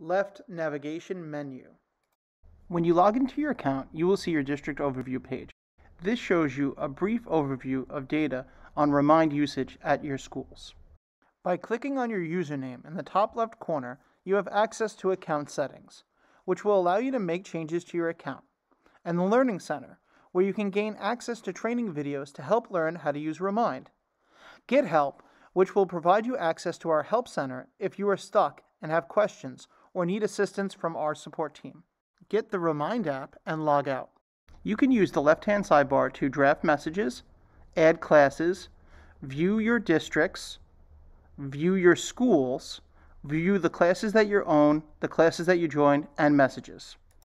left navigation menu. When you log into your account, you will see your district overview page. This shows you a brief overview of data on Remind usage at your schools. By clicking on your username in the top left corner, you have access to account settings, which will allow you to make changes to your account, and the Learning Center, where you can gain access to training videos to help learn how to use Remind. Get Help, which will provide you access to our Help Center if you are stuck and have questions or need assistance from our support team. Get the Remind app and log out. You can use the left-hand sidebar to draft messages, add classes, view your districts, view your schools, view the classes that you own, the classes that you joined, and messages.